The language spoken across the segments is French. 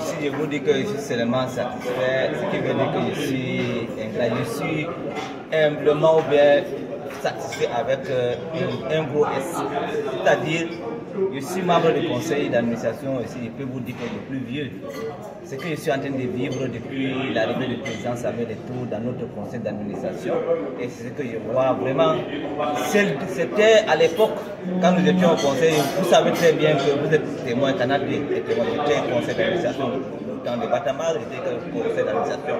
Si je vous dis que je suis seulement satisfait, ce qui veut dire que je suis. Je suis humblement bien satisfait avec euh, un, gros S. C'est-à-dire, je suis membre du conseil d'administration aussi, je peux vous dire que le plus vieux. Ce que je suis en train de vivre depuis l'arrivée du président Samuel Eto'o dans notre conseil d'administration, et c'est ce que je vois vraiment. C'était à l'époque, quand nous étions au conseil, vous savez très bien que vous êtes témoin, canadien témoin, j'étais un conseil d'administration dans le Batamar, j'étais au conseil d'administration.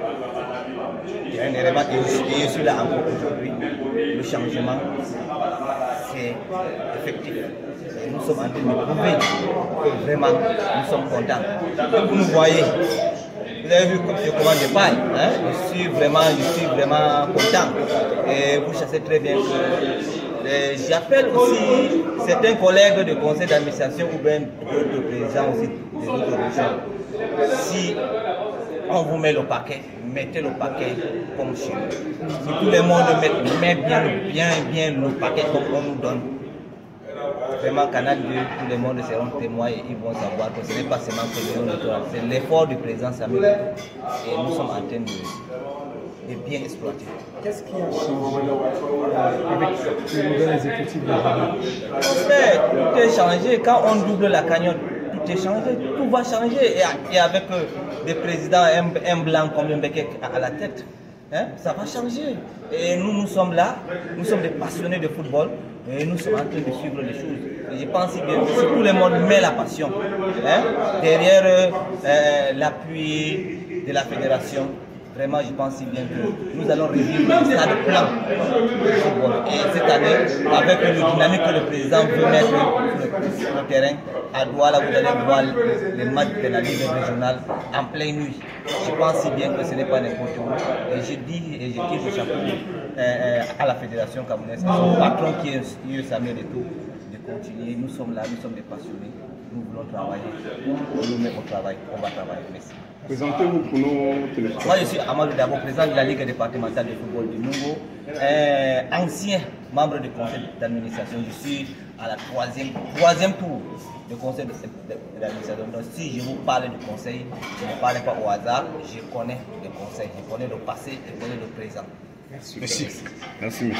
Il y a un élément et je suis là encore aujourd'hui. Le changement, c'est effectif. Nous sommes en train de prouver que vraiment nous sommes contents. Vous nous voyez, vous avez vu comment je parle. Hein? Je suis vraiment, je suis vraiment content. Et vous chassez très bien J'appelle aussi certains collègues du conseil d'administration ou bien d'autres présidents aussi des autres régions. Si on vous met le paquet, mettez le paquet comme chez nous. Si tout le monde met, bien, bien, bien le paquet comme on nous donne, vraiment Canal 2, tout le monde seront témoins et ils vont savoir que ce n'est pas seulement que nous, c'est l'effort du président Samuel et nous sommes en train de, de bien exploiter. Qu'est-ce qui a changé avec les nouvelles effectifs de Tout est changé. Quand on double la cagnotte, tout va changer. Et avec des présidents, un, blanc comme le Mbeke à la tête, hein, ça va changer. Et nous, nous sommes là. Nous sommes des passionnés de football. Et nous sommes en train de suivre les choses. Et je pense que si tout le monde met la passion hein, derrière euh, l'appui de la fédération, Vraiment, je pense bien que nous allons revivre le stade plein Et cette année, avec le dynamique que le président veut mettre sur le, terrain, à Douala, vous allez voir les matchs de la Ligue régionale en pleine nuit. Je pense si bien que ce n'est pas n'importe où. Et je dis et je tire le chapeau euh, à la fédération camerounaise, son patron qui est Samuel Eto, de continuer. Nous sommes là, nous sommes des passionnés nous voulons travailler. On nous met au travail, on va travailler. Merci. Présentez-vous pour nos téléspectateurs. Moi, je suis Amadou Dabo, président de la Ligue départementale de football du Mungo, euh, ancien membre du conseil d'administration. Je suis à la troisième, troisième tour du conseil d'administration. Donc, si je vous parle du conseil, je ne parle pas au hasard. Je connais le conseil, je connais le passé, je connais le présent. Merci. Merci. Merci.